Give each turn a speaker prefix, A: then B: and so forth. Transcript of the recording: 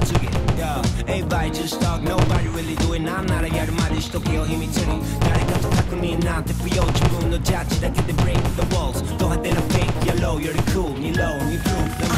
A: の次 yeah. Everybody just talk. Nobody really do it なんならやるまでしとけよ秘密に誰かと確認なんて不要自分のジャッジだけで Break the walls. Don't have ド派手な fake yellow より cool に
B: you're cool.